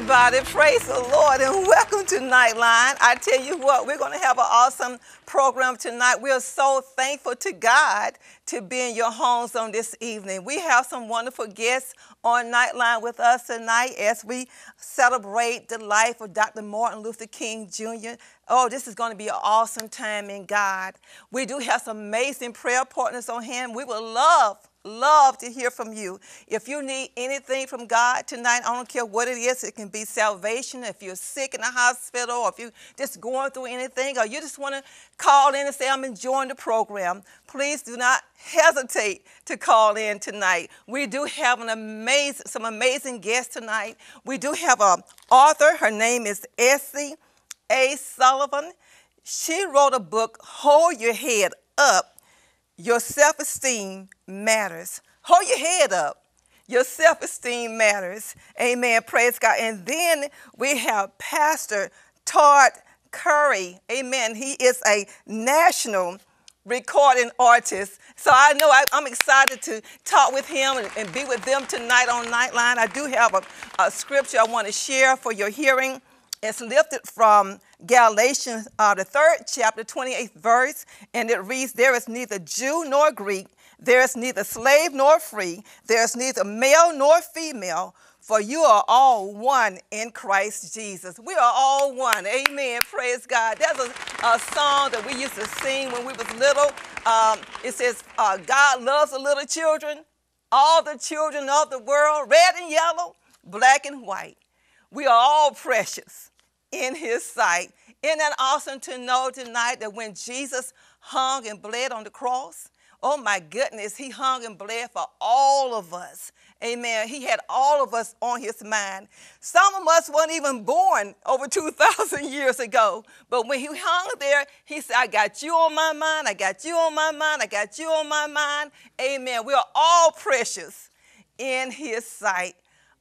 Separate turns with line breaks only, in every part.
everybody. Praise the Lord and welcome to Nightline. I tell you what, we're going to have an awesome program tonight. We are so thankful to God to be in your homes on this evening. We have some wonderful guests on Nightline with us tonight as we celebrate the life of Dr. Martin Luther King Jr. Oh, this is going to be an awesome time in God. We do have some amazing prayer partners on hand. We would love love to hear from you. If you need anything from God tonight, I don't care what it is, it can be salvation. If you're sick in the hospital, or if you're just going through anything, or you just want to call in and say, I'm enjoying the program, please do not hesitate to call in tonight. We do have an amazing, some amazing guests tonight. We do have an author. Her name is Essie A. Sullivan. She wrote a book, Hold Your Head Up your self esteem matters. Hold your head up. Your self esteem matters. Amen. Praise God. And then we have Pastor Todd Curry. Amen. He is a national recording artist. So I know I, am excited to talk with him and, and, be with them tonight on Nightline. I do have a, a scripture I want to share for your hearing. It's lifted from Galatians, uh, the third chapter, 28th verse, and it reads, There is neither Jew nor Greek, there is neither slave nor free, there is neither male nor female, for you are all one in Christ Jesus. We are all one. Amen. Praise God. There's a, a song that we used to sing when we was little. Um, it says, uh, God loves the little children, all the children of the world, red and yellow, black and white. We are all precious in his sight. Isn't that awesome to know tonight that when Jesus hung and bled on the cross, oh my goodness, he hung and bled for all of us. Amen. He had all of us on his mind. Some of us weren't even born over 2,000 years ago. But when he hung there, he said, I got you on my mind. I got you on my mind. I got you on my mind. Amen. We are all precious in his sight.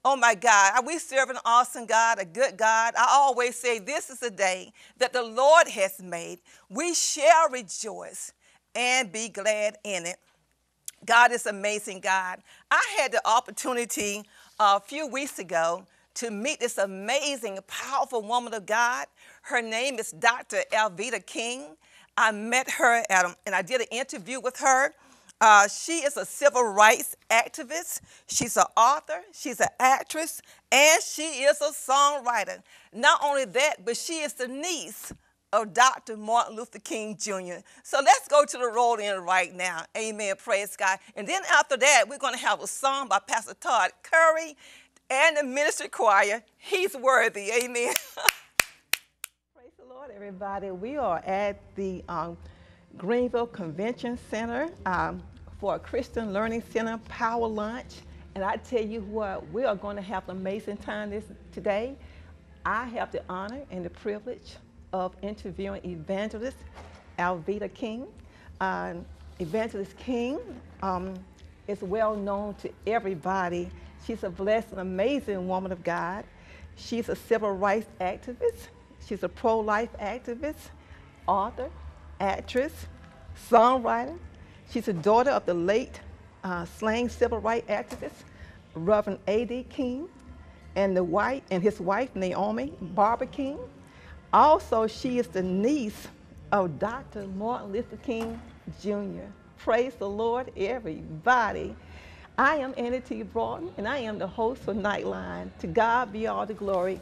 Oh my God, we serve an awesome God, a good God. I always say this is a day that the Lord has made. We shall rejoice and be glad in it. God is amazing, God. I had the opportunity uh, a few weeks ago to meet this amazing, powerful woman of God. Her name is Dr. Alveda King. I met her a, and I did an interview with her. Uh, she is a civil rights activist. She's an author. She's an actress, and she is a songwriter. Not only that, but she is the niece of Dr. Martin Luther King Jr. So let's go to the roll in right now. Amen. Praise God. And then after that, we're going to have a song by Pastor Todd Curry and the ministry choir. He's worthy. Amen. Praise the Lord, everybody. We are at the um, Greenville Convention Center um, for a Christian Learning Center Power Lunch. And I tell you what, we are going to have an amazing time this today. I have the honor and the privilege of interviewing evangelist Alveda King. Uh, evangelist King um, is well known to everybody. She's a blessed and amazing woman of God. She's a civil rights activist. She's a pro-life activist, author, actress, songwriter. She's the daughter of the late uh, slain civil rights activist, Reverend A.D. King, and, the wife, and his wife, Naomi Barbara King. Also, she is the niece of Dr. Martin Luther King Jr. Praise the Lord, everybody. I am Annie T. Broughton, and I am the host for Nightline. To God be all the glory.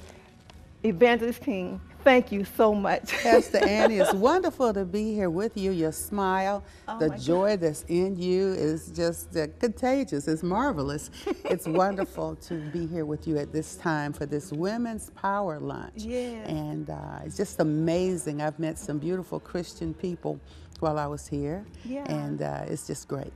Evangelist King, Thank you so much.
Pastor Annie, it's wonderful to be here with you. Your smile, oh the joy God. that's in you is just uh, contagious. It's marvelous. it's wonderful to be here with you at this time for this Women's Power Lunch.
Yeah.
And uh, it's just amazing. I've met some beautiful Christian people while I was here.
Yeah.
And uh, it's just great.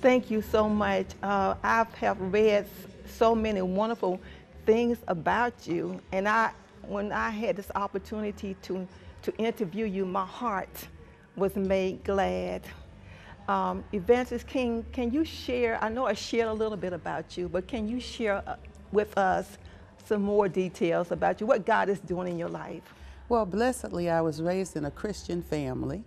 Thank you so much. Uh, I have read so many wonderful things about you, and I when I had this opportunity to, to interview you, my heart was made glad. Um, Evangelist King, can you share? I know I shared a little bit about you, but can you share uh, with us some more details about you, what God is doing in your life?
Well, blessedly, I was raised in a Christian family,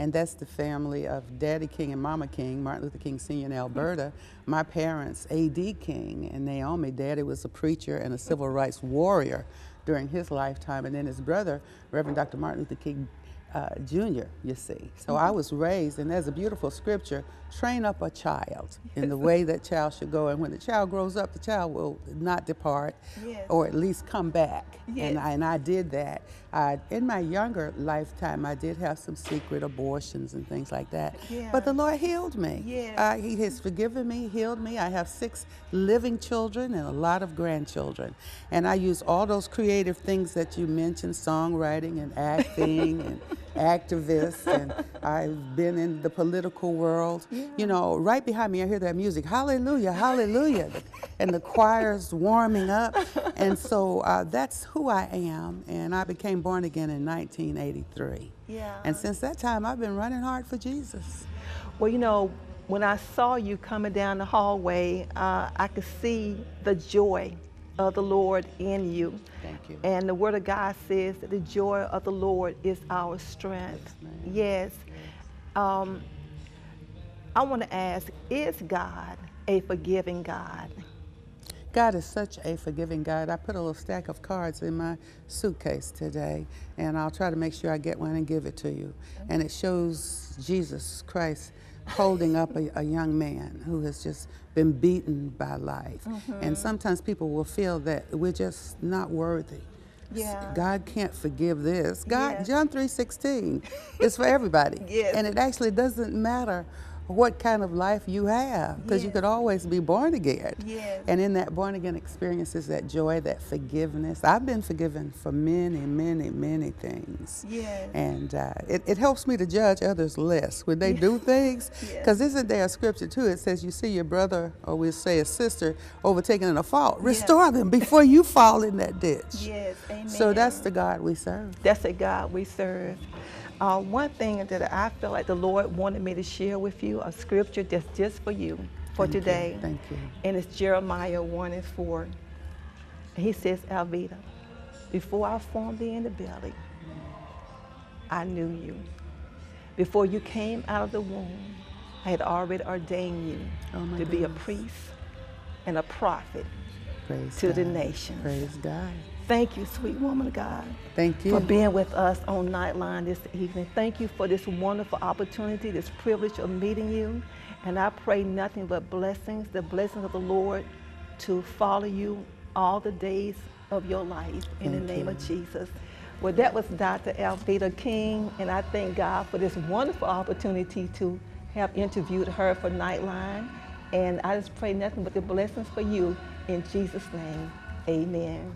And that's the family of Daddy King and Mama King, Martin Luther King Sr. in Alberta. My parents, A.D. King and Naomi. Daddy was a preacher and a civil rights warrior during his lifetime. And then his brother, Reverend Dr. Martin Luther King uh, Jr., you see. So I was raised, and there's a beautiful scripture train up a child in the way that child should go. And when the child grows up, the child will not depart
Yes.
or at least come back.
Yes.
And, I, and I did that. I, in my younger lifetime, I did have some secret abortions and things like that.
Yeah.
But the Lord healed me.
Yes.
Uh, he has forgiven me, healed me. I have six living children and a lot of grandchildren. And I use all those creative things that you mentioned songwriting and acting and activist. And I've been in the political world. You know, right behind me, I hear that music hallelujah, hallelujah. and the choir's warming up. And so uh, that's who I am. And I became born again in 1983.
Yeah.
And since that time, I've been running hard for Jesus.
Well, you know, when I saw you coming down the hallway, uh, I could see the joy of the Lord in you.
Thank you.
And the Word of God says that the joy of the Lord is our strength.
Yes, ma'am.
Yes. Um, I want to ask Is God a forgiving God?
God is such a forgiving God. I put a little stack of cards in my suitcase today, and I'll try to make sure I get one and give it to you. And it shows Jesus Christ holding up a, a young man who has just been beaten by life. Mm-hmm. And sometimes people will feel that we're just not worthy.
Yeah.
God can't forgive this. God,
Yes.
John 3:16 is for everybody.
Yes.
And it actually doesn't matter what kind of life you have because you
Yes.
could always be born again.
Yes.
And in that born again experience is that joy, that forgiveness. I've been forgiven for many, many, many things.
Yes.
And uh, it, it helps me to judge others less when they do things. Because isn't there a scripture too? It says, You see your brother, or we'll say a sister, overtaken in a fault. Restore them before you fall in that ditch.
Yes, amen.
So that's the God we serve.
That's a God we serve. Uh, one thing that I feel like the Lord wanted me to share with you, a scripture that's just for you for
Thank you,
today.
thank you.
And it's Jeremiah 1 and 4. He says, Alveda, before I formed thee in the belly, I knew you. Before you came out of the womb, I had already ordained you
Oh,
to be a priest and a prophet
Praise
to the
God.
nations.
Praise God.
Thank you, sweet woman of God
Thank you.
for being with us on Nightline this evening. Thank you for this wonderful opportunity, this privilege of meeting you. And I pray nothing but blessings, the blessings of the Lord to follow you all the days of your life in the name
you.
of Jesus. Well, that was Dr. Alveda King, and I thank God for this wonderful opportunity to have interviewed her for Nightline. And I just pray nothing but the blessings for you in Jesus' name. Amen.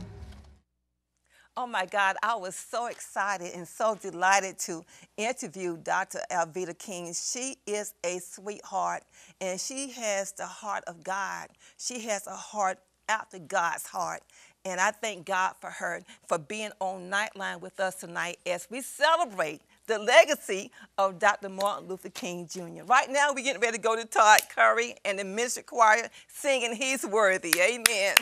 Oh my God, I was so excited and so delighted to interview Dr. Alveda King. She is a sweetheart and she has the heart of God. She has a heart after God's heart. And I thank God for her for being on Nightline with us tonight as we celebrate the legacy of Dr. Martin Luther King Jr. Right now, we're getting ready to go to Todd Curry and the Ministry Choir singing He's Worthy. Amen.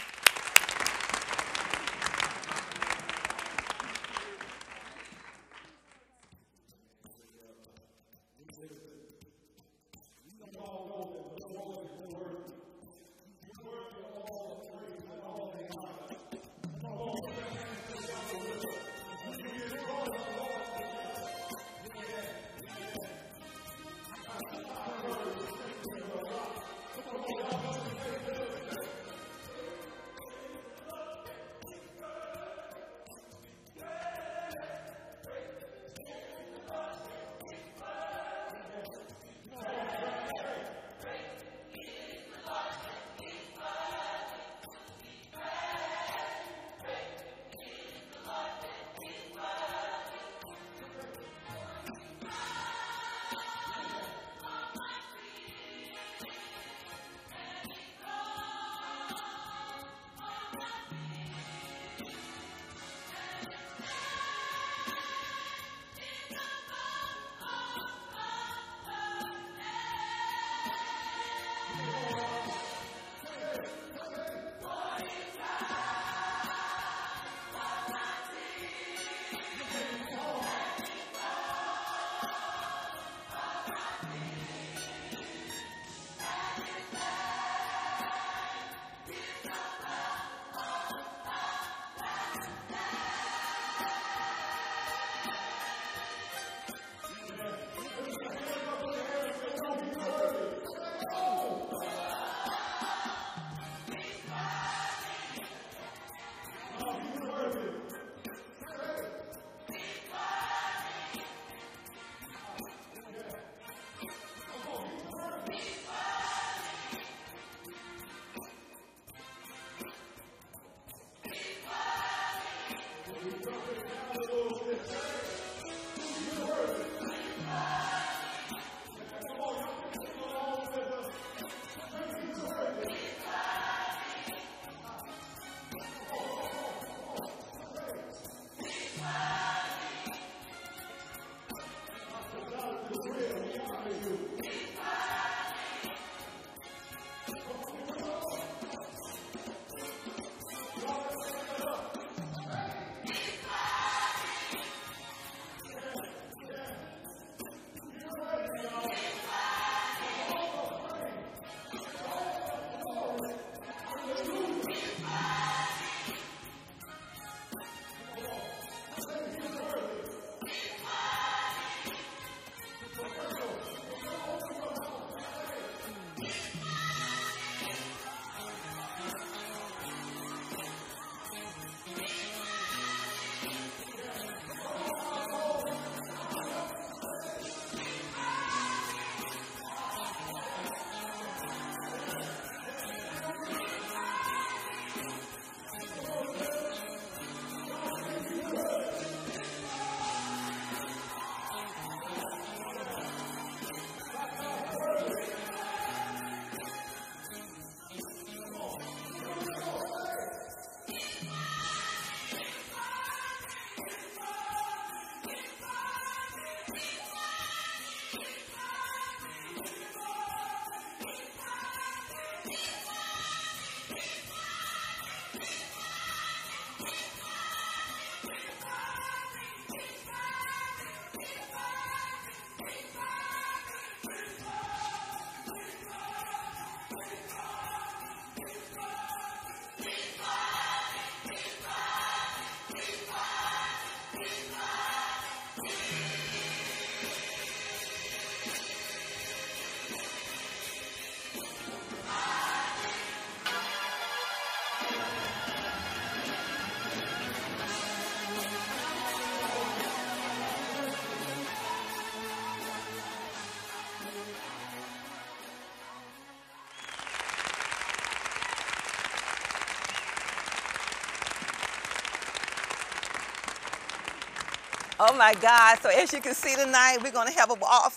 Oh my God. So as you can see tonight, we're going to have a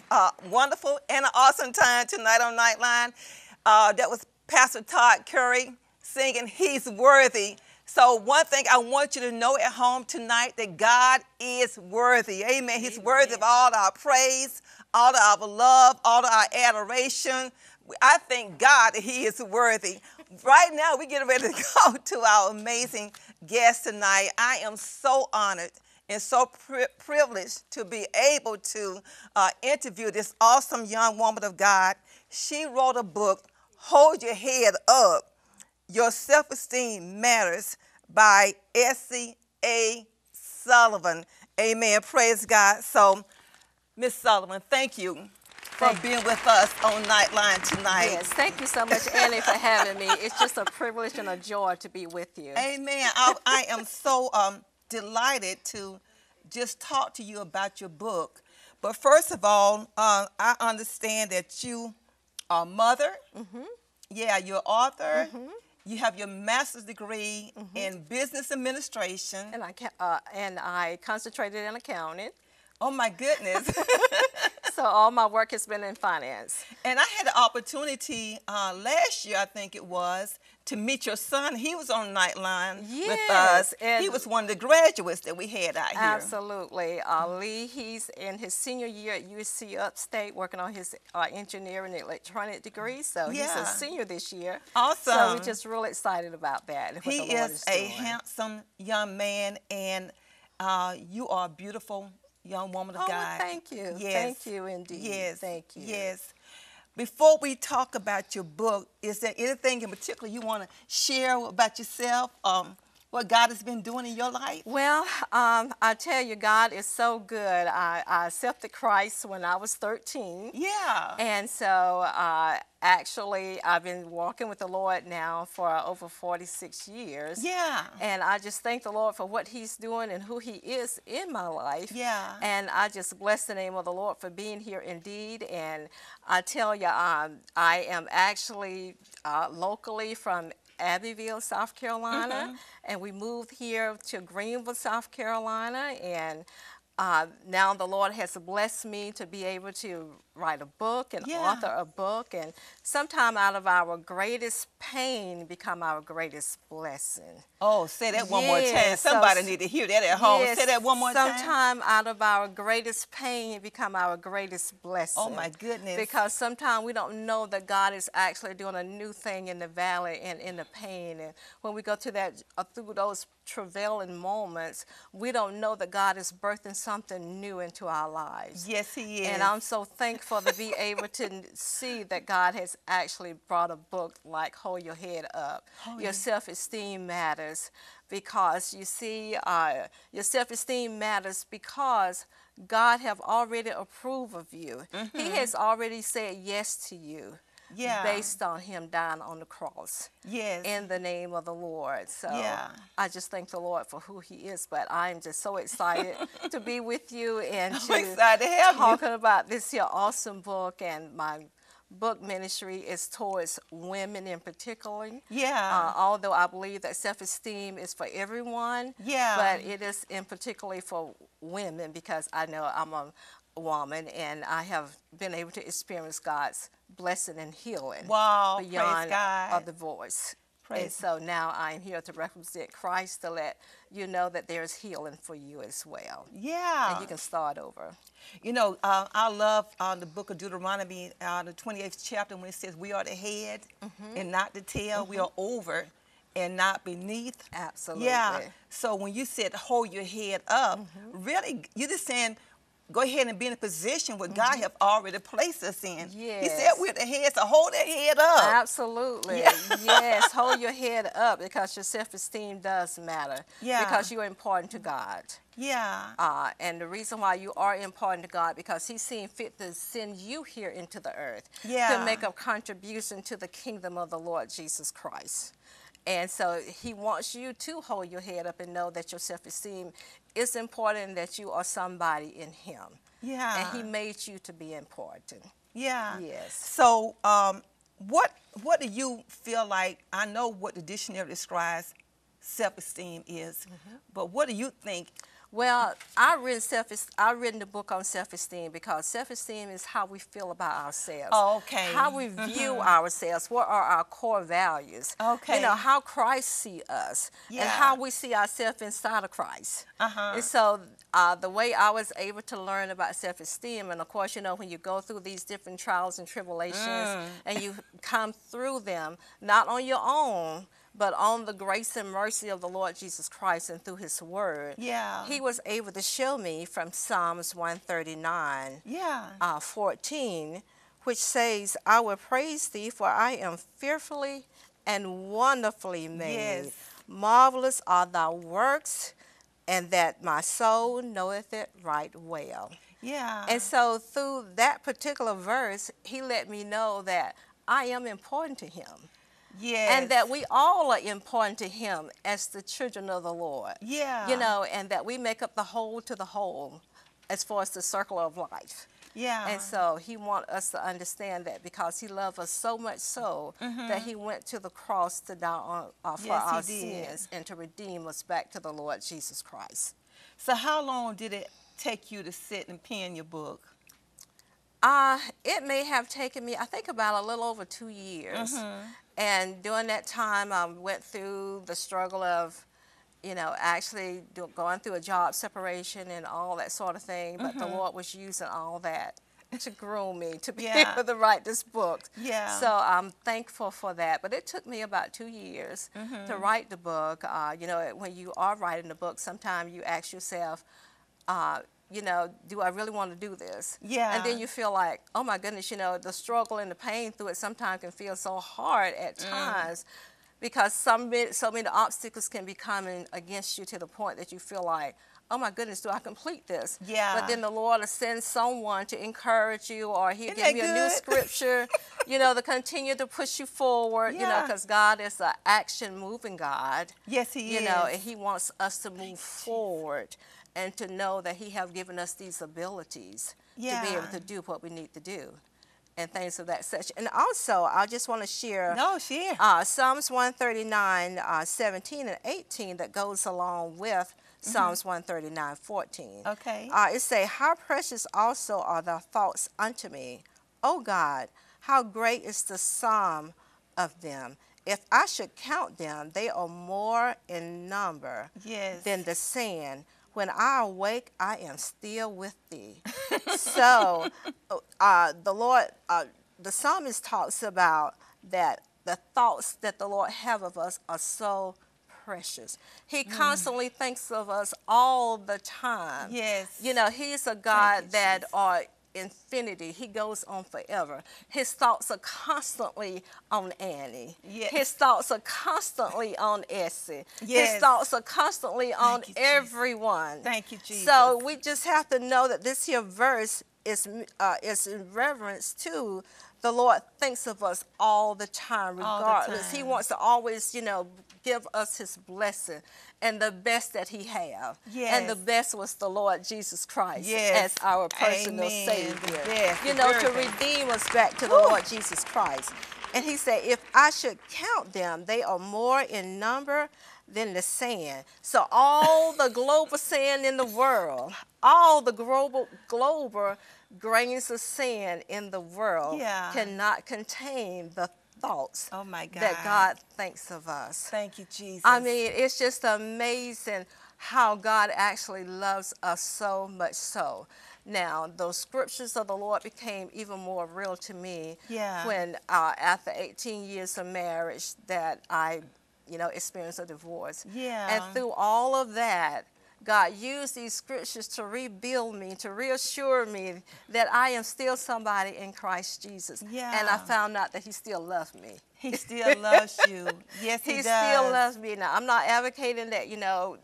uh, wonderful and an awesome time tonight on Nightline. Uh, that was Pastor Todd Curry singing He's Worthy. So one thing I want you to know at home tonight that God is worthy. Amen. He's Amen. worthy of all our praise, all of our love, all of our adoration. I thank God that he is worthy. Right now, we're getting ready to go to our amazing guest tonight. I am so honored and so pri privileged to be able to uh, interview this awesome young woman of God. She wrote a book, Hold Your Head Up, Your Self-Esteem Matters by Essie A. Sullivan. Amen. Praise God. So, Miss Sullivan, thank you for thank being with us on Nightline tonight.
Yes, thank you so much, Annie, for having me. It's just a privilege and a joy to be with you.
Amen. I, I am so um, delighted to just talk to you about your book. But first of all, uh, I understand that you are a mother. Mm -hmm. Yeah, you're an author. Mm -hmm. You have your master's degree mm -hmm. in business administration.
And I, uh, and I concentrated in accounting.
Oh my goodness.
so all my work has been in finance.
And I had the opportunity uh, last year, I think it was, to meet your son. He was on Nightline yes, with us. And he was one of the graduates that we had out here.
Absolutely. Uh, Lee, he's in his senior year at USC Upstate working on his uh, engineering and electronic degree. So yeah. he's a senior this year.
Awesome.
So we're just really excited about that.
He is, is a handsome young man and uh, you are a beautiful young woman of
oh,
God.
Well, thank you. Yes. Thank you indeed.
Yes.
Thank you.
Yes. Before we talk about your book, is there anything in particular you want to share about yourself? Um, what God has been doing in your life?
Well, um, I tell you, God is so good. I, I, accepted Christ when I was 13.
Yeah.
And so uh, actually, I've been walking with the Lord now for over 46 years.
Yeah.
And I just thank the Lord for what He's doing and who He is in my life.
Yeah.
And I just bless the name of the Lord for being here indeed. And I tell you, um, I am actually uh, locally from Abbeville, South Carolina, mm -hmm. and we moved here to Greenville, South Carolina, and uh, now the Lord has blessed me to be able to write a book and yeah. author a book, and sometime out of our greatest pain become our greatest blessing.
Oh, say that one more time. Somebody so, need to hear that at home.
Yes,
say that one more
sometime time. Sometime out of our greatest pain become our greatest blessing.
Oh my goodness.
Because sometimes we don't know that God is actually doing a new thing in the valley and in the pain. And when we go to that uh, through those travailing moments, we don't know that God is birthing something new into our lives.
Yes, He is.
And I'm so thankful to be able to see that God has actually brought a book like Hold Your Head Up. Oh, your self esteem matters because you see, uh, your self esteem matters because God have already approved of you. Mm -hmm. He mm-hmm. has already said yes to you yeah. based on him dying on the cross.
Yes.
In the name of the Lord. So
yeah.
I just thank the Lord for who he is. But I'm just so excited to be with you and
to, excited to have
talking
you.
about this here awesome book and my book ministry is towards women in particular.
Yeah.
Uh, although I believe that self-esteem is for everyone.
Yeah.
But it is in particularly for women because I know I'm a woman and I have been able to experience God's blessing and healing
wow,
beyond
a
voice. Praise and so now I'm here to represent Christ to let you know that there's healing for you as well.
Yeah.
And you can start over.
You know, uh, I love uh, the book of Deuteronomy, uh, the 28th chapter, when it says, We are the head mm -hmm. and not the tail. Mm -hmm. We are mm-hmm. over and not beneath.
Absolutely.
Yeah. So when you said hold your head up, mm -hmm. really, you're just saying go ahead and be in a position where God have already placed us in. He said
Mm-hmm.
We're the head, so hold that head up.
Absolutely.
Yeah.
yes. Hold your head up because your self esteem does matter.
Yeah.
Because you are important to God.
Yeah.
Uh, and the reason why you are important to God because He's seen fit to send you here into the earth
Yeah.
to make a contribution to the kingdom of the Lord Jesus Christ. And so He wants you to hold your head up and know that your self esteem is important that you are somebody in Him.
Yeah.
And He made you to be important.
Yeah.
Yes.
So, um, what what do you feel like? I know what the dictionary describes self-esteem is,
Mm-hmm.
but what do you think?
Well, I written self I written the book on self esteem because self esteem is how we feel about ourselves.
Oh, okay.
How we view ourselves. What are our core values?
Okay.
You know how Christ see us
Yeah.
and how we see ourselves inside of Christ.
Uh-huh.
And so uh, the way I was able to learn about self esteem, and of course, you know, when you go through these different trials and tribulations
Mm.
and you come through them, not on your own. But on the grace and mercy of the Lord Jesus Christ and through His Word,
Yeah.
he was able to show me from Psalms 139,
Yeah.
uh, 14, which says, I will praise thee, for I am fearfully and wonderfully made.
Yes.
Marvelous are thy works, and that my soul knoweth it right well.
yeah.
And so, through that particular verse, he let me know that I am important to him.
Yes.
And that we all are important to him as the children of the Lord
Yeah.
you know, and that we make up the whole to the whole as far as the circle of life.
Yeah.
And so he wants us to understand that because he loved us so much so that he went to the cross to die on, uh, for
Mm-hmm. Yes,
our sins and to redeem us back to the Lord Jesus Christ.
So how long did it take you to sit and pen your book?
Uh, it may have taken me, I think, about a little over two years.
Mm-hmm.
And during that time, I went through the struggle of, you know, actually do, going through a job separation and all that sort of thing. But the Lord was using all that to groom me to be
Mm-hmm. Yeah.
able to write this book.
Yeah.
So I'm thankful for that. But it took me about two years
Mm-hmm.
to write the book. Uh, you know, when you are writing the book, sometimes you ask yourself, uh, you know, do I really want to do this?
Yeah.
And then you feel like, oh my goodness, you know, the struggle and the pain through it sometimes can feel so hard at
Mm.
times because some so many obstacles can be coming against you to the point that you feel like, oh my goodness, do I complete this?
Yeah.
But then the Lord will send someone to encourage you or He'll give you a new scripture, you know, to continue to push you forward, you know, because God is an action moving God
Yes, he
you
is.
You know and he wants us to move forward and to know that he have given us these abilities to be able to do what we need to do and things of that such and also i just want to share
no, share.
uh, psalms 139 uh, 17 and 18 that goes along with psalms 139 14
Mm-hmm. Okay.
uh, it say how precious also are thy thoughts unto me o god how great is the sum of them if i should count them they are more in number
yes.
than the sand. When I awake, I am still with thee. so, uh, the Lord, uh, the psalmist talks about that the thoughts that the Lord have of us are so precious. He constantly thinks of us all the time.
Yes.
You know, He's a God
you,
that
Jesus.
are infinity. He goes on forever. His thoughts are constantly on Annie.
Yes.
His thoughts are constantly on Essie.
Yes.
His thoughts are constantly on
you,
everyone.
Thank you, Jesus.
So we just have to know that this here verse is uh, is in reverence to the Lord thinks of us all the time,
All the
regardless. He wants to always, you know, give us His blessing and the best that He have. And the best was the Lord Jesus Christ
Yes.
as our personal
Amen.
Savior.
best,
You know, to redeem us back to the
Woo.
Lord Jesus Christ. And He said, if I should count them, they are more in number than the sand. So all the global sand in the world, all the global global grains of sand in the world
Yeah.
cannot contain the thoughts
Oh, my God.
that God thinks of us.
Thank you, Jesus.
I mean, it's just amazing how God actually loves us so much so. Now, those scriptures of the Lord became even more real to me
Yeah.
when, uh, after 18 years of marriage, that I, you know, experienced a divorce.
Yeah.
And through all of that, God used these scriptures to rebuild me, to reassure me that I am still somebody in Christ Jesus. And I found out that He still loves me.
He still loves you. Yes, he,
He still loves me. Now, I'm not advocating that, you know,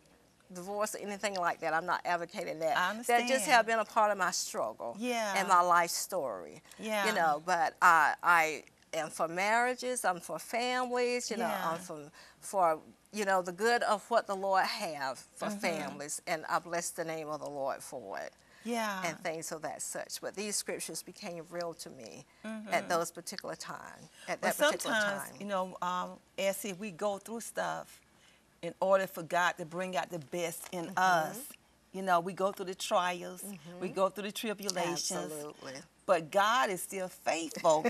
divorce or anything like that. I'm not advocating that.
I understand.
That just have been a part of my struggle.
Yeah.
And my life story.
Yeah.
You know, but I I am for marriages, I'm for families, you know, I'm for for you know the good of what the Lord have for
Mm-hmm.
families and I bless the name of the Lord for it
Yeah.
and things of that such. But these scriptures became real to me at those particular time. At
Mm-hmm.
That particular time.
you know, um, Essie, we go through stuff in order for God to bring out the best in
Mm-hmm.
us. You know, we go through the trials, we go through the tribulations,
Absolutely.
but God is still faithful.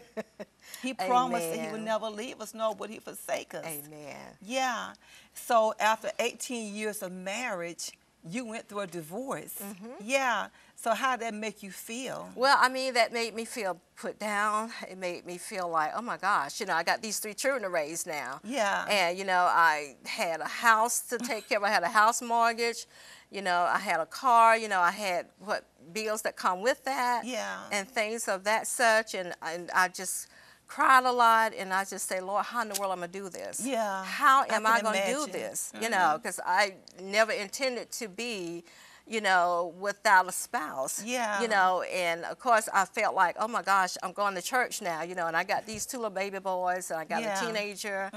He promised that He would never leave us, nor would He forsake us.
Amen.
Yeah. So after 18 years of marriage, you went through a divorce.
Mm-hmm.
Yeah. So how did that make you feel?
Well, I mean, that made me feel put down. It made me feel like, oh my gosh, you know, I got these three children to raise now.
Yeah.
And, you know, I had a house to take care of. I had a house mortgage. You know, I had a car. You know, I had what bills that come with that.
Yeah.
And things of that such. And, and I just cried a lot. And I just say, Lord, how in the world am I gonna do this?
Yeah,
How am I, going to do this? You know, because I never intended to be, you know, without a spouse.
Yeah.
You know, and of course I felt like, oh my gosh, I'm going to church now, you know, and I got these two little baby boys and I got
Yeah. Mm-hmm.
a teenager.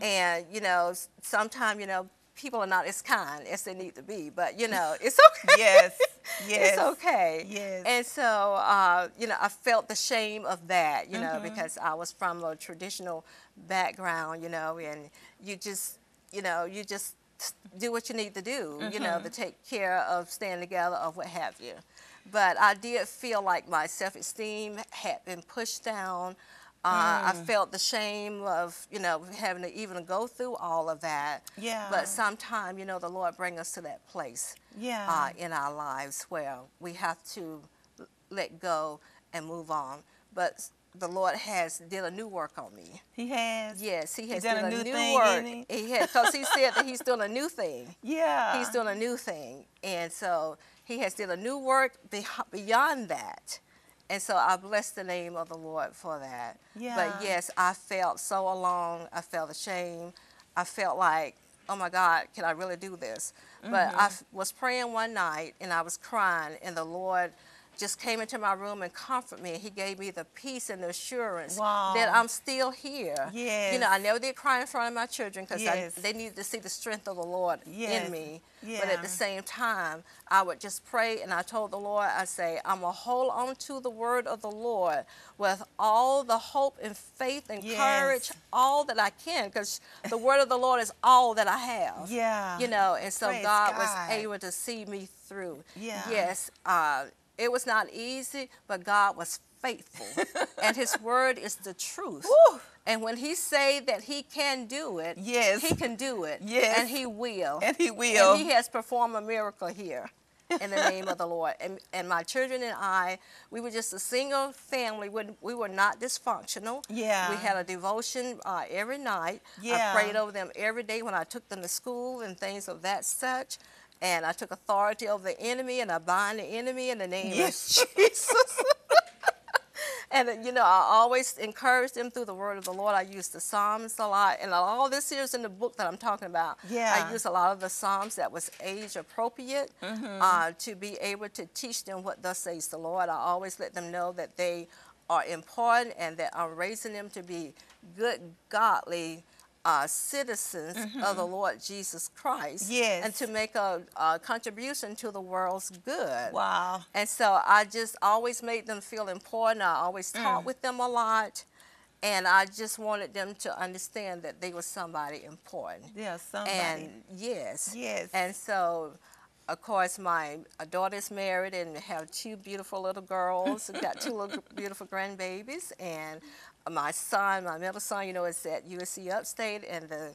And, you know, sometimes, you know, people are not as kind as they need to be, but, you know, it's okay.
Yes. Yes.
It's okay.
Yes.
And so, uh, you know, I felt the shame of that, you know,
Mm-hmm.
because I was from a traditional background, you know, and you just, you know, you just do what you need to do, you know,
Mm-hmm.
to take care of staying together or what have you. But I did feel like my self esteem had been pushed down. Uh, I
Mm.
felt the shame of, you know, having to even go through all of that.
Yeah.
But sometime, you know, the Lord bring us to that place
Yeah.
uh, in our lives where we have to let go and move on. But the Lord has did a new work on me.
he has.
Yes, He has
done a new
new
thing,
work.
he?
He had because He said that He's doing a new thing.
Yeah.
He's doing a new thing, and so He has did a new work beh- beyond that. And so I bless the name of the Lord for that.
Yeah.
But yes, I felt so alone. I felt ashamed. I felt like, oh my God, can I really do this? But
Mm-hmm.
I f- was praying one night and I was crying, and the Lord just came into my room and comforted me. He gave me the peace and the assurance
Wow.
that I'm still here. You know, I
Yes.
never did cry in front of my children because
Yes.
they needed to see the strength of the Lord
Yes.
in me. But at the same time, I would just pray and I told the Lord, I say, I'm going to hold on to the word of the Lord with all the hope and faith and
Yes.
courage, all that I can, because the word of the Lord is all that I have.
Yeah.
You know, and so
Praise
God, was able to see me through.
Yeah.
Yes, uh, it was not easy, but God was faithful. and his word is the truth.
Woo.
And when he say that he can do it,
Yes.
he can do it.
Yes.
And he will.
And he will.
And he has performed a miracle here in the name of the Lord. And, and my children and I, we were just a single family. We, we were not dysfunctional.
Yeah.
We had a devotion uh, every night.
Yeah.
I prayed over them every day when I took them to school and things of that such. And I took authority over the enemy and I bind the enemy in the name
Yes,
of Jesus. And you know, I always encourage them through the word of the Lord. I use the Psalms a lot, and all this here is in the book that I'm talking about.
Yeah.
I use a lot of the Psalms that was age appropriate
Mm-hmm.
uh, to be able to teach them what thus says the Lord. I always let them know that they are important and that I'm raising them to be good, godly uh, citizens of the Lord Jesus Christ.
Mm-hmm. Yes.
And to make a, a contribution to the world's good.
Wow.
And so I just always made them feel important. I always
Mm.
talked with them a lot. And I just wanted them to understand that they were somebody important.
Yeah, somebody.
And yes.
Yes.
And so, of course, my uh, daughter's married and have two beautiful little girls. Got two little beautiful grandbabies. And my son, my middle son, you know, is at USC Upstate. And the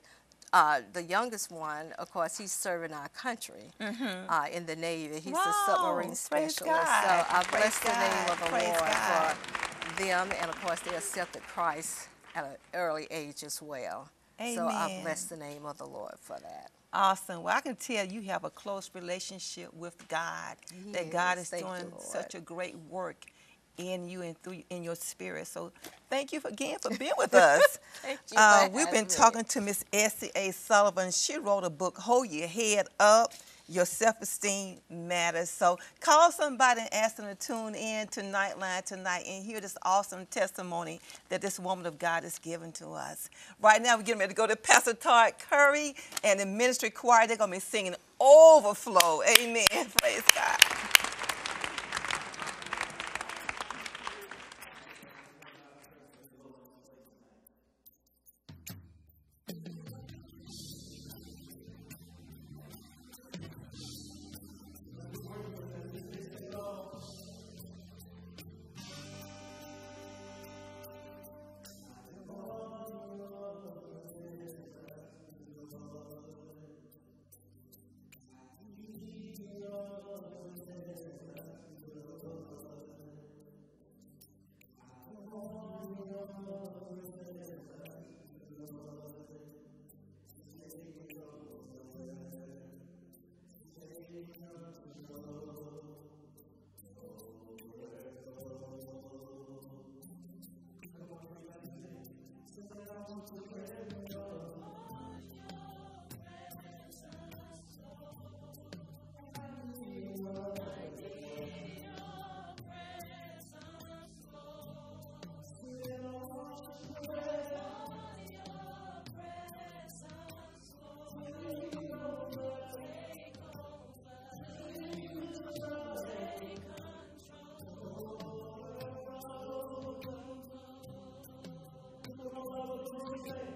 uh, the youngest one, of course, he's serving our country uh, in the Navy. He's a
Mm-hmm.
Submarine specialist. So I
Praise
bless the name of the
Praise
Lord
God.
for them. And of course, they accepted Christ at an early age as well. So I bless the name of the Lord for that.
Awesome. Well, I can tell you have a close relationship with God.
He
that God
is. Thank you,
doing such a great work in you and through in your spirit. So thank you again for being with us.
Thank you
Uh, we've been talking to Miss Essie A. Sullivan. She wrote a book, Hold Your Head Up. Your self-esteem matters. So call somebody and ask them to tune in to Nightline tonight and hear this awesome testimony that this woman of God has given to us. Right now, we're getting ready to go to Pastor Todd Curry and the ministry choir. They're going to be singing Overflow. Amen. Praise God. Amen.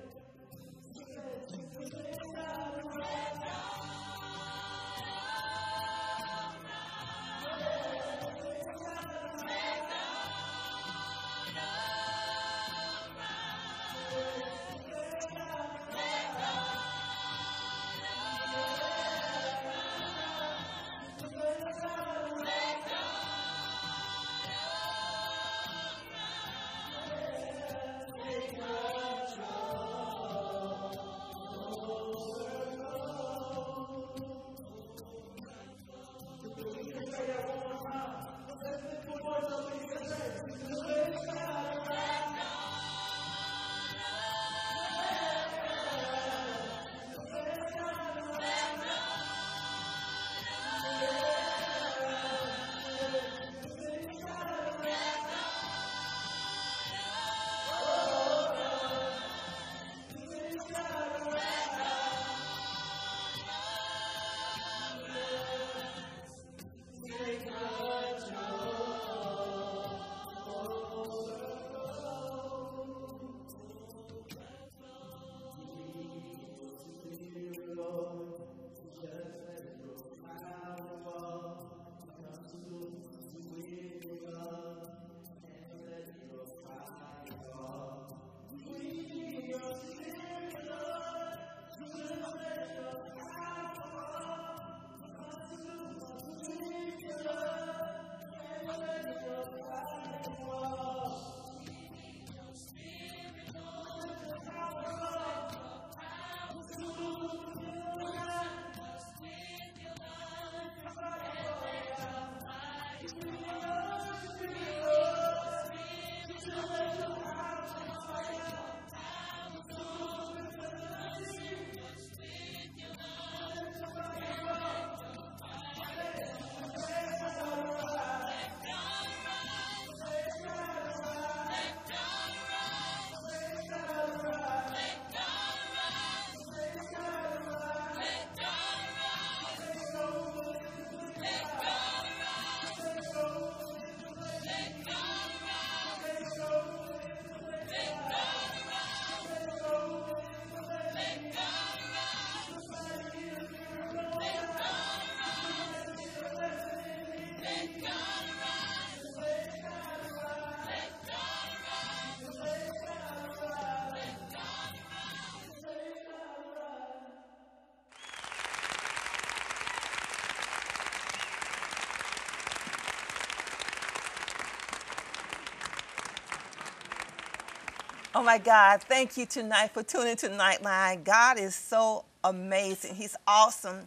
Oh my God, thank you tonight for tuning to Nightline. God is so amazing. He's awesome.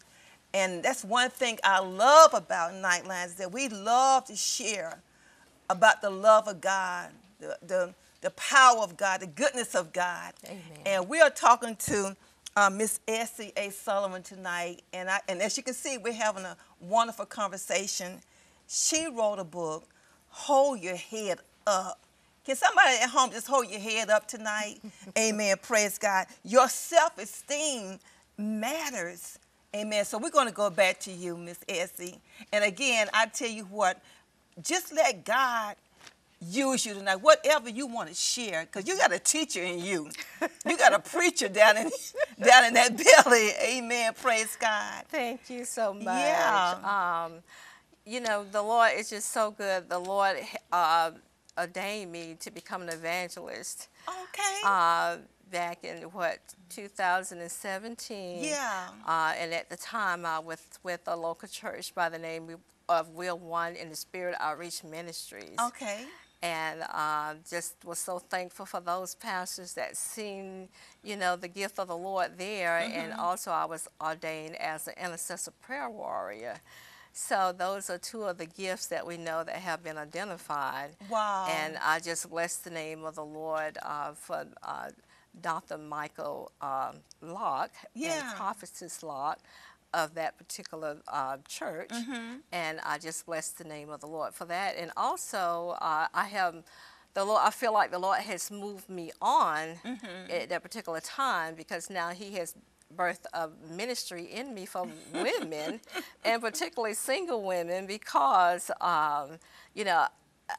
And that's one thing I love about Nightline is that we love to share about the love of God, the, the, the power of God, the goodness of God.
Amen.
And we are talking to uh, Miss Essie A. Sullivan tonight. And, I, and as you can see, we're having a wonderful conversation. She wrote a book, Hold Your Head Up. Can somebody at home just hold your head up tonight? Amen. Praise God. Your self esteem matters. Amen. So we're going to go back to you, Miss Essie. And again, I tell you what, just let God use you tonight, whatever you want to share, because you got a teacher in you. You got a preacher down in down in that belly. Amen. Praise God.
Thank you so much.
Yeah.
Um, you know, the Lord is just so good. The Lord uh, ordained me to become an evangelist.
Okay.
Uh, back in what 2017.
Yeah.
Uh, and at the time, I was with a local church by the name of Will One in the Spirit Outreach Ministries.
okay.
And uh, just was so thankful for those pastors that seen, you know, the gift of the Lord there. And also, I was ordained as an intercessor prayer warrior. So those are two of the gifts that we know that have been identified.
Wow.
And I just bless the name of the Lord uh, for uh, Dr. Michael um, Locke
Yeah.
and Prophetess Locke of that particular uh, church.
Mm-hmm.
And I just bless the name of the Lord for that. And also, uh, I have the Lord. I feel like the Lord has moved me on
Mm-hmm.
at that particular time because now He has birthed of ministry in me for women, and particularly single women, because um, you know.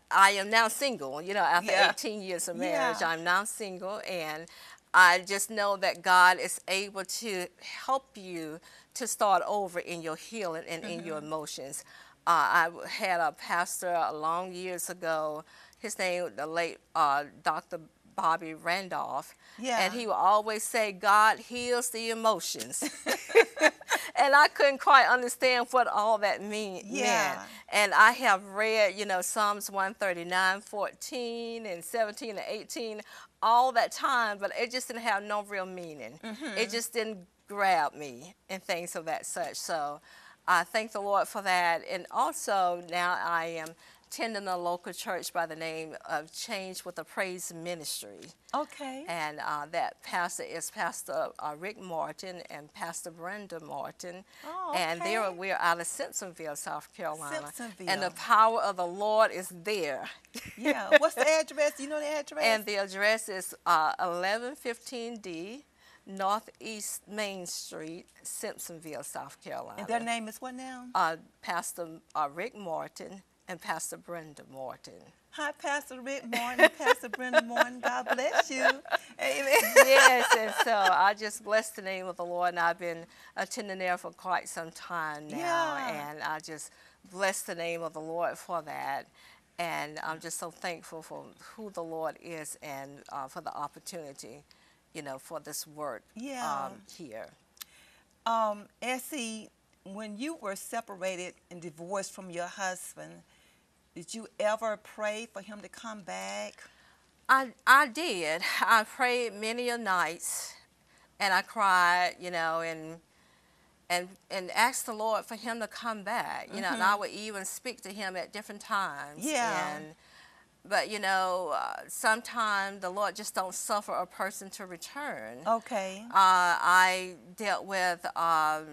I am now single, you know, after
Yeah.
18 years of marriage,
Yeah.
I'm now single, and I just know that God is able to help you to start over in your healing and in
Mm-hmm.
your emotions. Uh, I had a pastor a long years ago. His name, the late uh, Dr. Bobby Randolph,
Yeah.
and he would always say, "God heals the emotions," and I couldn't quite understand what all that mean,
Yeah.
meant. And I have read, you know, Psalms 139, 14, and 17 and 18 all that time, but it just didn't have no real meaning. It mm-hmm. just didn't grab me and things of that such. So I thank the Lord for that. And also now I am attending a local church by the name of Change with a Praise Ministry.
Okay.
And uh, that pastor is Pastor uh, Rick Martin and Pastor Brenda Martin.
Oh,
And they're, we're out of Simpsonville, South Carolina. Simpsonville. And the power of the Lord is there.
Yeah. What's the address? You know the address?
And the address is uh, 1115D Northeast Main Street, Simpsonville, South Carolina.
And their name is what now?
uh, Pastor uh, Rick Martin and Pastor Brenda Morton.
Hi, Pastor Rick Morton, Pastor Brenda Morton. God bless you. Amen.
yes, and so I just bless the name of the Lord, and I've been attending there for quite some time now,
Yeah.
and I just bless the name of the Lord for that. And I'm just so thankful for who the Lord is and uh, for the opportunity, you know, for this work
Yeah.
um, here.
Um, Essie, when you were separated and divorced from your husband, did you ever pray for him to come back?
I, I did. I prayed many a nights, and I cried, you know, and and and asked the Lord for him to come back, you know. And I would even speak to him at different times.
Mm-hmm. Yeah.
And, but you know, uh, sometimes the Lord just don't suffer a person to return.
Okay.
Uh, I dealt with um,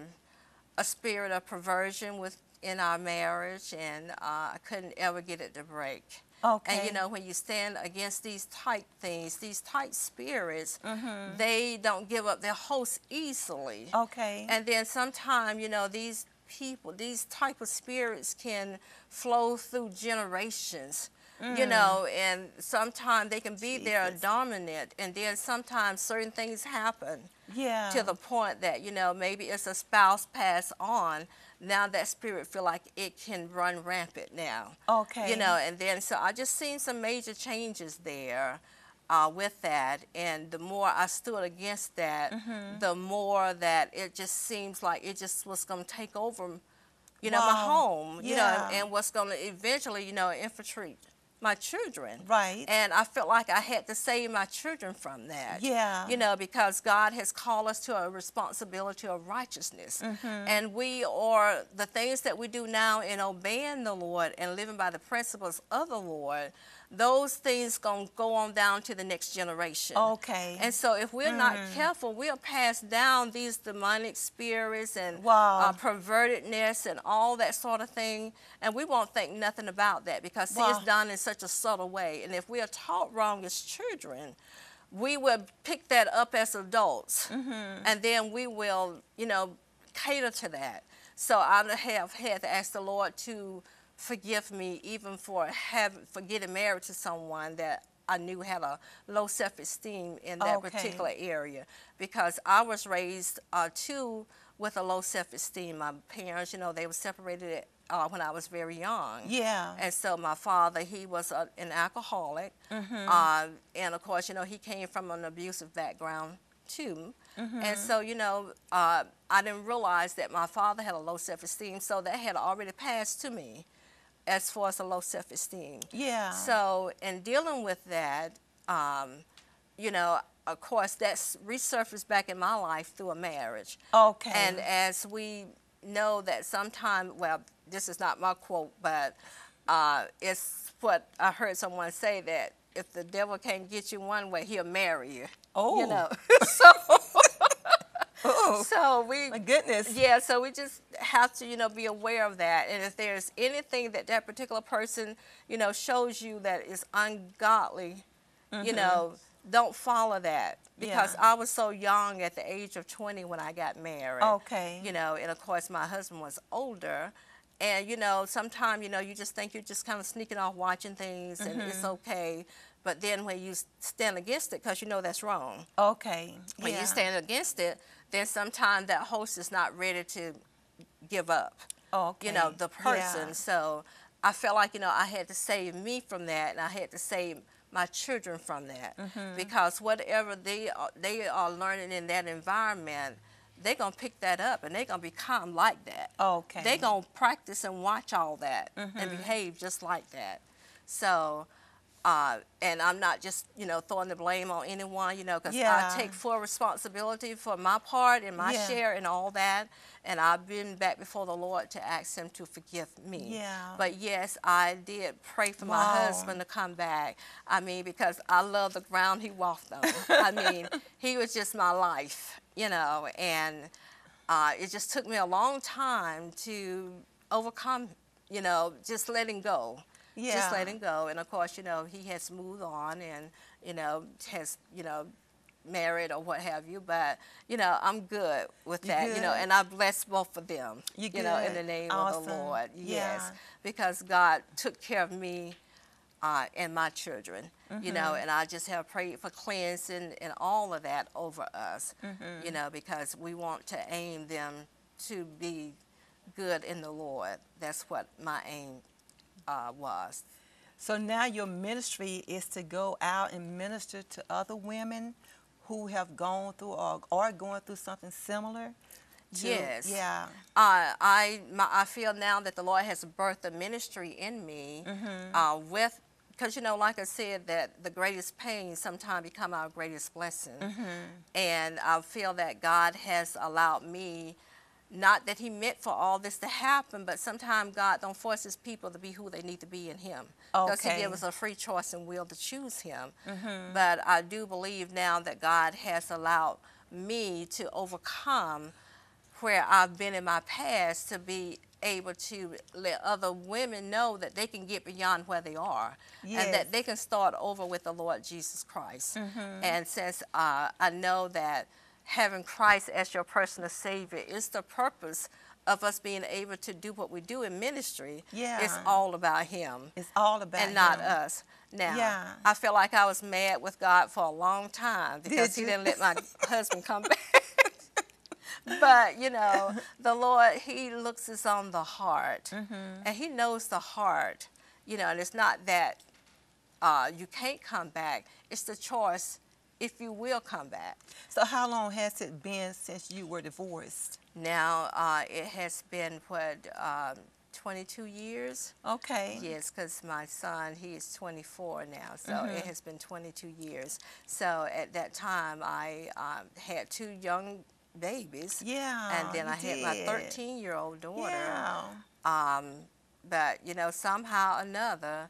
a spirit of perversion within our marriage, and uh, I couldn't ever get it to break.
Okay.
And you know, when you stand against these tight things, these tight spirits,
Mm-hmm.
they don't give up their host easily.
Okay.
And then sometimes, you know, these people, these type of spirits can flow through generations. You know, and sometimes they can be there
Mm.
Dominant, and then sometimes certain things happen
yeah.
to the point that you know maybe it's a spouse pass on now that spirit feel like it can run rampant now
Okay.
you know and then so i just seen some major changes there uh, with that and the more i stood against that
Mm-hmm.
the more that it just seems like it just was going to take over you know my home you know
Yeah.
and, and what's going to eventually you know infiltrate my children.
Right.
And I felt like I had to save my children from that.
Yeah.
You know, because God has called us to a responsibility of righteousness.
Mm-hmm.
And we are the things that we do now in obeying the Lord and living by the principles of the Lord. Those things gonna go on down to the next generation.
Okay.
And so, if we're not careful, we'll pass down these demonic spirits and
Wow.
uh, pervertedness and all that sort of thing, and we won't think nothing about that because see,
Wow.
it's done in such a subtle way. And if we are taught wrong as children, we will pick that up as adults,
Mm-hmm.
and then we will, you know, cater to that. So I would have had to ask the Lord to forgive me even for having for getting married to someone that I knew had a low self-esteem in that
Okay.
particular area because I was raised uh, too with a low self-esteem. My parents, you know, they were separated uh, when I was very young.
Yeah.
And so my father, he was a, an alcoholic,
Mm-hmm.
uh, and of course, you know, he came from an abusive background too.
Mm-hmm.
And so, you know, uh, I didn't realize that my father had a low self-esteem, so that had already passed to me as far as a low self-esteem.
Yeah.
So, in dealing with that, um, you know, of course, that's resurfaced back in my life through a marriage.
Okay.
And as we know that sometime, well, this is not my quote, but uh, it's what I heard someone say that if the devil can't get you one way, he'll marry you.
Oh.
You know, so
oh,
so we
my goodness.
yeah, so we just have to, you know, be aware of that. And if there's anything that that particular person, you know, shows you that is ungodly, you know, don't follow that. Because
Mm-hmm. Yeah.
I was so young at the age of 20 when I got married.
Okay.
You know, and of course my husband was older. And, you know, sometimes, you know, you just think you're just kind of sneaking off watching things and it's
Mm-hmm.
okay. But then when you stand against it, because you know that's wrong
Okay.
when
yeah.
you stand against it, then sometimes that host is not ready to give up.
okay.
You know, the person.
Yeah.
So I felt like, you know, I had to save me from that and I had to save my children from that.
Mm-hmm.
Because whatever they are, they are learning in that environment, they're going to pick that up and they're going to become like that.
Okay. Mm-hmm.
They're going to practice and watch all that and behave just like that. So, uh, and I'm not just, you know, throwing the blame on anyone, you know, because
Yeah.
I take full responsibility for my part and my
Yeah.
share and all that. And I've been back before the Lord to ask Him to forgive me.
Yeah.
But yes, I did pray for my husband to come back. I mean, because I love the ground he walked on. I mean, he was just my life, you know, and uh, it just took me a long time to overcome, you know, just letting go.
Yeah.
Just letting go. And of course, you know, he has moved on and, you know, has, you know, married or what have you. But, you know, I'm good with that, you know, and I bless both of them,
You
know, in the name of the
Awesome.
Lord. Yes.
Yeah.
Because God took care of me uh, and my children, you know,
Mm-hmm.
and I just have prayed for cleansing and all of that over us,
Mm-hmm.
you know, because we want to aim them to be good in the Lord. That's what my aim uh, was.
So now your ministry is to go out and minister to other women who have gone through or are going through something similar. to-
Yes.
Yeah.
Uh, I my, I feel now that the Lord has birthed a ministry in me
Mm-hmm.
uh, with because you know like I said that the greatest pain sometimes become our greatest blessing,
Mm-hmm.
and I feel that God has allowed me. Not that He meant for all this to happen, but sometimes God don't force His people to be who they need to be in Him. Because He
Okay.
gives us a free choice and will to choose Him. But I do believe now that God has allowed me to overcome where I've been in my past to be able to let other women know that they can get beyond where they are and that they can start over with the Lord Jesus Christ. And since uh, I know that having Christ as your personal Savior is the purpose of us being able to do what we do in ministry,
Yeah.
it's all about Him
It's all about
and not
him.
us. Now,
Yeah.
I feel like I was mad with God for a long time because He didn't let my husband come back. but you know, the Lord, He looks us on the heart,
Mm-hmm.
and He knows the heart. You know, and it's not that uh, you can't come back; it's the choice if you will come back.
So how long has it been since you were divorced?
Now, uh, it has been what um, 22 years.
Okay.
Yes, because my son, he is 24 now, so
Mm-hmm.
it has been 22 years. So at that time, I um, had two young babies.
Yeah,
And then I had my 13 year old daughter.
Yeah.
Um, but, you know, somehow or another,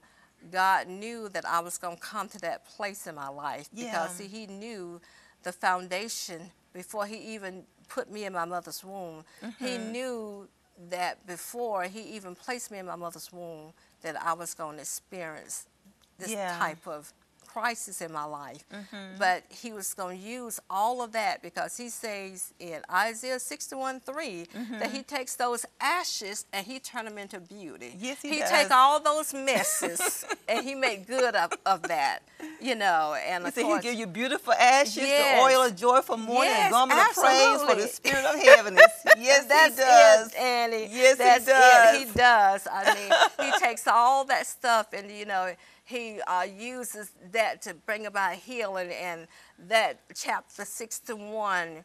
God knew that I was going to come to that place in my life
Yeah.
because see, He knew the foundation before He even put me in my mother's womb. He
Mm-hmm.
knew that before He even placed me in my mother's womb that I was going to experience this
Yeah.
type of crisis in my life.
Mm-hmm.
But he was going to use all of that because he says in Isaiah 61 3 that he takes those ashes and he turn them into beauty.
Mm-hmm. Yes, he
he
does.
take all those messes and he make good of, of that, you know. And
He said he'll give you beautiful ashes,
Yes.
the oil of joy for mourning,
Yes,
and garment of praise for the spirit of heaviness. Yes,
that's
he does.
it, Annie.
Yes, he does.
It. He does. I mean, he takes all that stuff and you know he uh, uses that to bring about healing. And that chapter six to one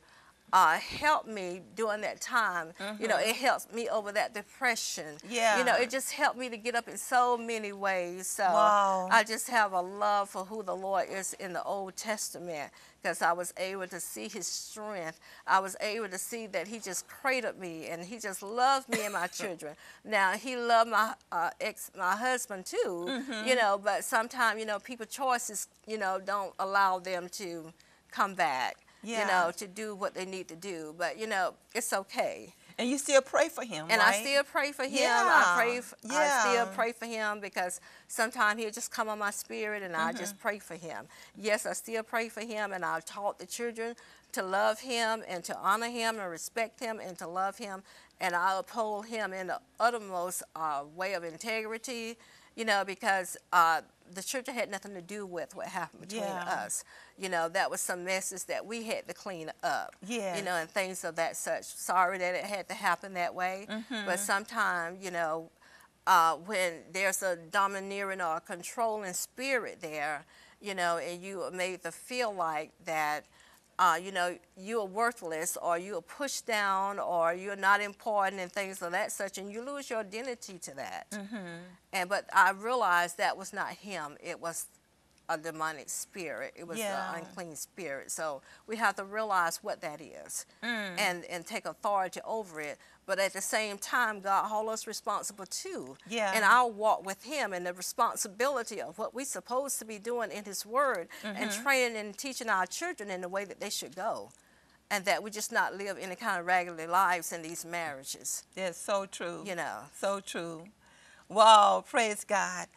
uh, helped me during that time. You know, it helps me over that depression.
Mm-hmm. Yeah.
You know, it just helped me to get up in so many ways. So
Wow.
I just have a love for who the Lord is in the Old Testament because I was able to see his strength. I was able to see that he just cradled me and he just loved me and my children. Now, he loved my uh, ex, my husband too,
Mm-hmm.
you know, but sometimes, you know, people choices, you know, don't allow them to come back,
Yeah.
you know, to do what they need to do. But, you know, it's okay.
And you still pray for him,
And
right?
I still pray for him.
Yeah,
I pray. f- I
yeah.
still pray for him because sometimes he'll just come on my spirit, and I
Mm-hmm.
just pray for him. Yes, I still pray for him, and I've taught the children to love him and to honor him and respect him and to love him, and I uphold him in the uttermost uh, way of integrity. You know, because uh, the church had nothing to do with what happened between
Yeah.
us. You know, that was some messes that we had to clean up.
Yes.
You know, and things of that such. Sorry that it had to happen that way,
Mm-hmm.
but sometimes, you know, uh, when there's a domineering or a controlling spirit there, you know, and you are made to feel like that, uh, you know, you are worthless or you are pushed down or you're not important and things of that such, and you lose your identity to that. And but I realized that was not him; it was a demonic spirit. It was
Yeah.
an unclean spirit. So we have to realize what that is
Mm.
and and take authority over it. But at the same time, God hold us responsible too.
Yeah.
And I'll walk with Him and the responsibility of what we're supposed to be doing in His Word and
Mm-hmm.
training and teaching our children in the way that they should go. And that we just not live any kind of regular lives in these marriages,
That's so true.
you know.
So true. Wow, praise God.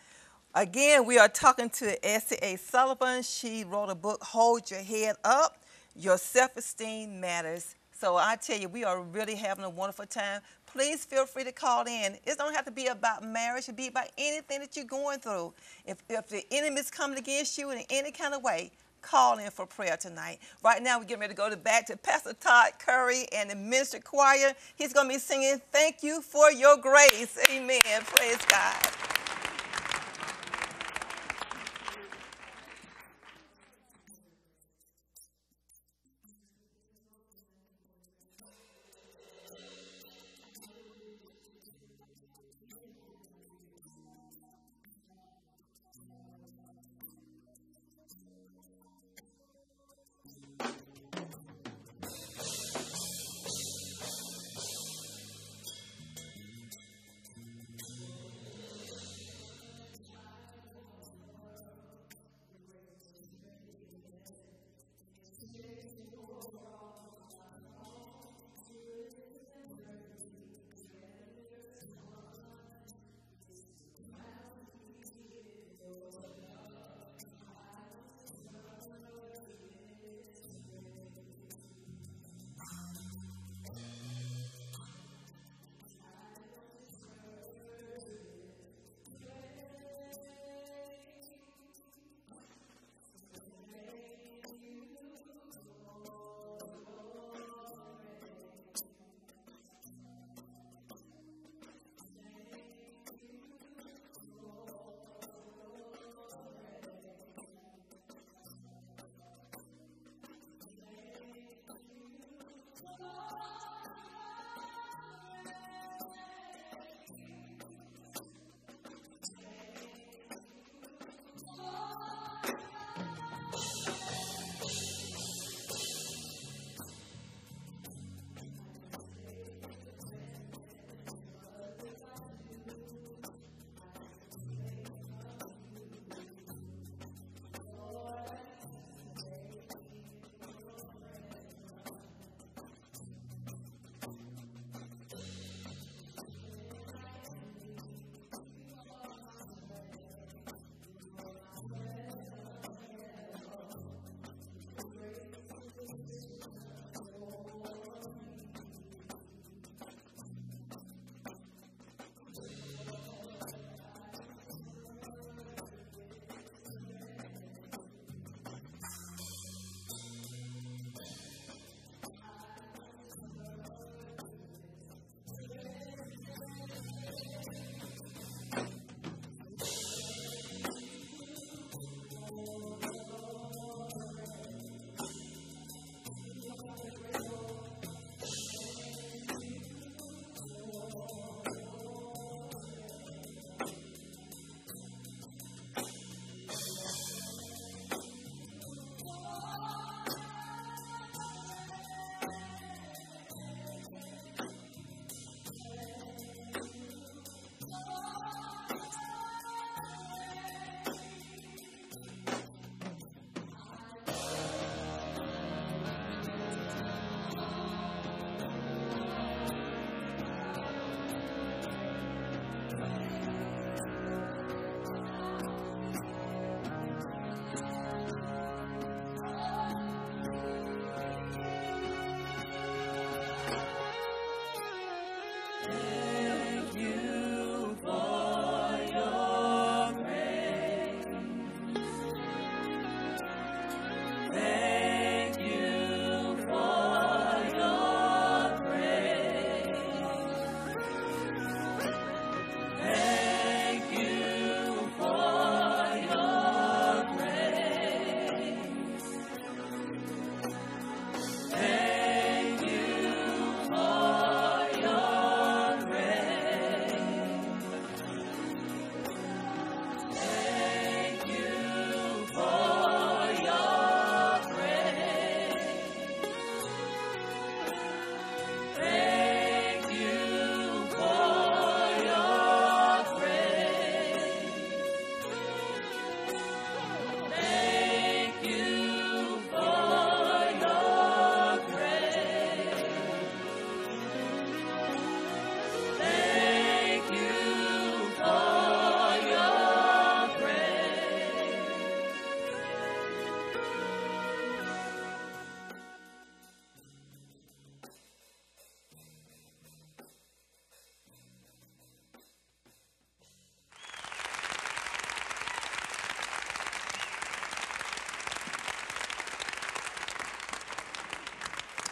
Again, we are talking to Essie A. Sullivan. She wrote a book, Hold Your Head Up Your Self Esteem Matters. So I tell you, we are really having a wonderful time. Please feel free to call in. It don't have to be about marriage, it be about anything that you're going through. If, if the enemy's coming against you in any kind of way, call in for prayer tonight. Right now, we're getting ready to go to back to Pastor Todd Curry and the minister choir. He's going to be singing, Thank You for Your Grace. Amen. Praise God.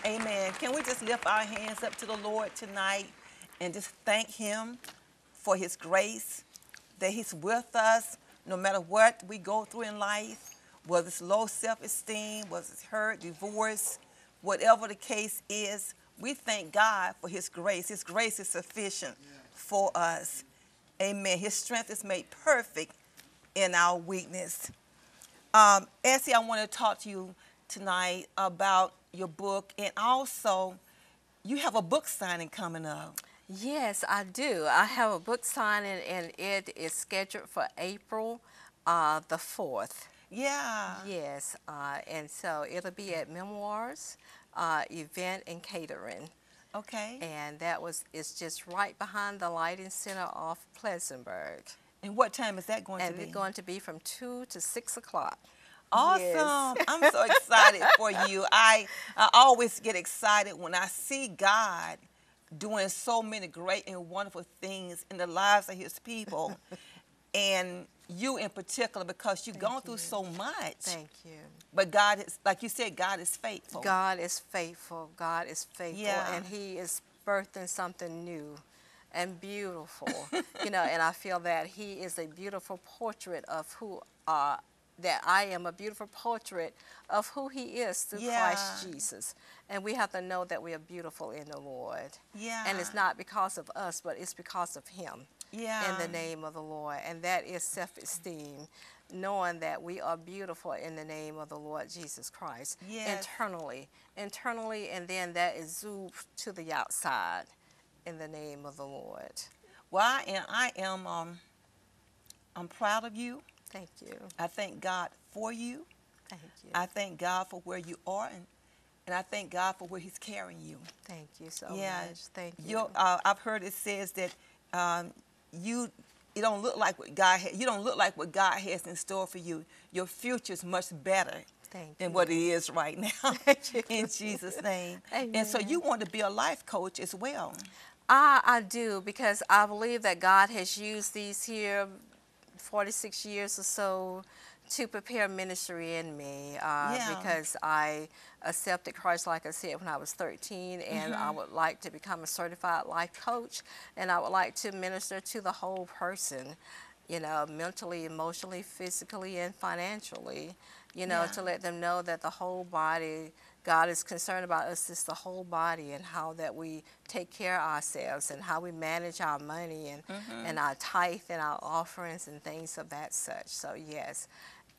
Amen. Can we just lift our hands up to the Lord tonight and just thank Him for His grace, that He's with us no matter what we go through in life, whether it's low self esteem, whether it's hurt, divorce, whatever the case is. We thank God for His grace. His grace is sufficient for us. Amen. His strength is made perfect in our weakness. Um, Essie, I want to talk to you tonight about your book and also you have a book signing coming up.
Yes, I do. I have a book signing and it is scheduled for April uh, the 4th.
Yeah.
Yes, uh, and so it'll be at Memoirs uh, Event and Catering.
Okay.
And that was it's just right behind the Lighting Center off Pleasantburg.
And what time is that going
and
to be?
it's going to be from 2 to 6 o'clock.
Awesome.
Yes.
I'm so excited for you. I, I always get excited when I see God doing so many great and wonderful things in the lives of his people. and you in particular because you've
Thank
gone through
you.
so much.
Thank you.
But God is like you said, God is faithful.
God is faithful. God is faithful.
Yeah.
And He is birthing something new and beautiful. you know, and I feel that He is a beautiful portrait of who uh, that I am a beautiful portrait of who He is through Christ Jesus. And we have to know that we are beautiful in the Lord.
Yeah.
And it's not because of us, but it's because of Him.
Yeah.
In the name of the Lord. And that is self esteem, knowing that we are beautiful in the name of the Lord Jesus Christ.
Yes.
Internally. Internally, and then that is zoomed to the outside in the name of the Lord.
Well, I am I am um I'm proud of you.
Thank you.
I thank God for you.
Thank you.
I thank God for where you are and and I thank God for where He's carrying you.
Thank you so
yeah,
much. Thank you.
Your, uh, I've heard it says that um, you you don't look like what God ha- you don't look like what God has in store for you. Your future is much better
Thank
than
you.
what it is right now. In Jesus' name. Amen. And so you want to be a life coach as well.
I, I do because I believe that God has used these here 46 years or so to prepare ministry in me uh,
Yeah.
because I accepted Christ, like I said, when I was 13, and I would like to become a certified life coach, and I would like to minister to the whole person, you know, mentally, emotionally, physically, and financially, you know,
Yeah.
to let them know that the whole body, God is concerned about us, it's the whole body, and how that we take care of ourselves, and how we manage our money, and, mm-hmm. and our tithe, and our offerings, and things of that such. So, yes.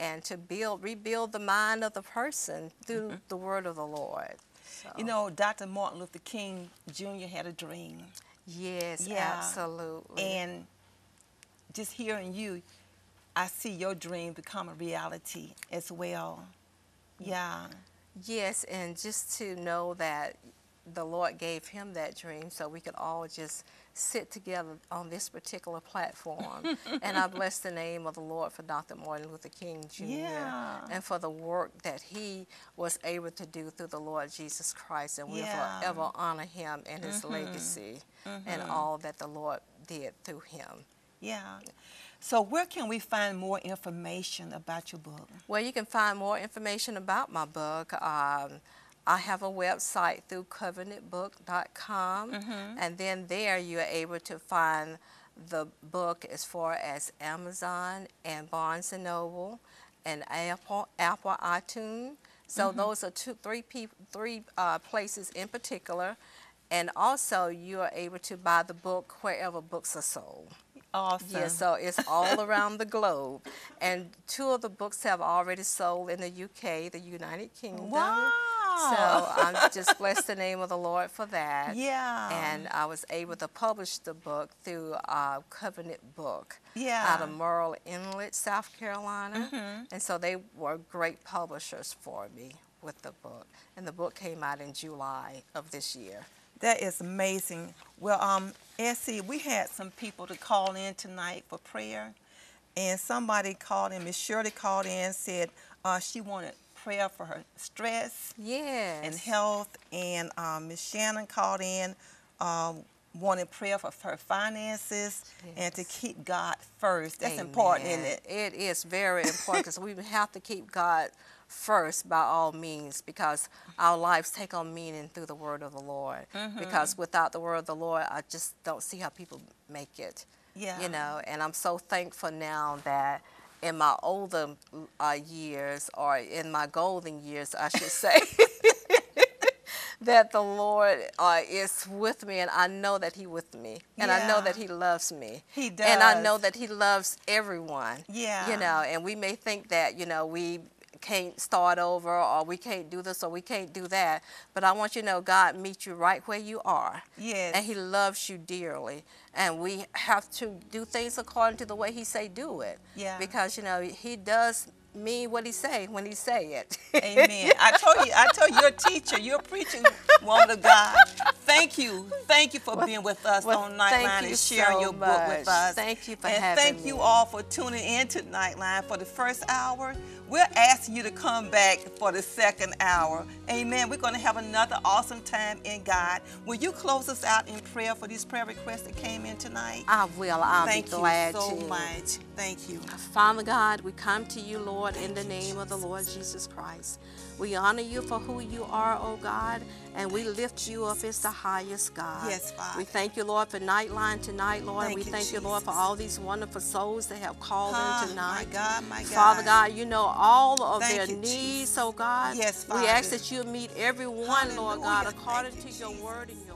And to build, rebuild the mind of the person through mm-hmm. the word of the Lord. So,
You know, Dr. Martin Luther King Jr. had a dream.
yes,
Yeah.
absolutely.
And just hearing you, I see your dream become a reality as well. Mm. Yeah.
Yes, and just to know that the Lord gave him that dream so we could all just sit together on this particular platform. and I bless the name of the Lord for Dr. Martin Luther King Jr.
Yeah.
and for the work that he was able to do through the Lord Jesus Christ. And we'll
Yeah.
forever honor him and his mm-hmm. legacy and mm-hmm. all that the Lord did through him.
Yeah. So where can we find more information about your book?
Well, you can find more information about my book. Um, I have a website through covenantbook.com, and then there you are able to find the book as far as Amazon and Barnes and Noble and Apple, Apple iTunes. So those are two, three, peop three uh, places in particular, and also you are able to buy the book wherever books are sold.
Awesome.
Yeah, so it's all around the globe. And two of the books have already sold in the UK, the United Kingdom.
Wow.
So I'm just bless the name of the Lord for that.
Yeah.
And I was able to publish the book through uh, Covenant Book
Yeah.
out of Murrells Inlet, South Carolina. And so they were great publishers for me with the book. And the book came out in July of this year.
That is amazing. Well, um, Essie, we had some people to call in tonight for prayer, and somebody called in. Miss Shirley called in, said uh, she wanted prayer for her stress
Yes.
and health, and um, Miss Shannon called in, um, wanting prayer for her finances and to keep God first. That's important, isn't it?
It is very important because we have to keep God first by all means because our lives take on meaning through the word of the Lord.
Mm-hmm.
Because without the word of the Lord, I just don't see how people make it.
Yeah.
You know, and I'm so thankful now that in my older uh, years, or in my golden years, I should say, that the Lord uh, is with me, and I know that He with me, and I know that He loves me.
He does,
And I know that He loves everyone.
Yeah.
You know, and we may think that, you know, we can't start over or we can't do this or we can't do that. But I want you to know God meets you right where you are.
Yes.
And he loves you dearly. And we have to do things according to the way he say do it.
Yeah.
Because, you know, he does mean what he say when he say it.
Amen. I told you, I told you, you're teacher, you're a preaching woman of God. Thank you, thank you for being with us
well,
on
thank
Nightline
you
and sharing
so
your book with us.
Thank you for
and
having
thank you all for tuning in to Nightline for the first hour. We're asking you to come back for the second hour. Amen. We're going to have another awesome time in God. Will you close us out in prayer for these prayer requests that came in tonight?
I will. I'll
Thank
be
you so
to.
much. Thank you.
Father God, we come to you, Lord, in the name of the Lord Jesus Christ. We honor you for who you are, oh God, and we lift you up as the highest God.
Yes, Father.
We thank you, Lord, for Nightline tonight, Lord.
Thank
we
you,
thank you, Lord, for all these wonderful souls that have called
Ah,
in tonight.
my God, my God.
Father
God.
You know all of
Thank
their
you,
needs,
Jesus.
oh God.
Yes,
We ask that you meet every one, Lord God, according
Thank
to
you,
your
Jesus.
word and your.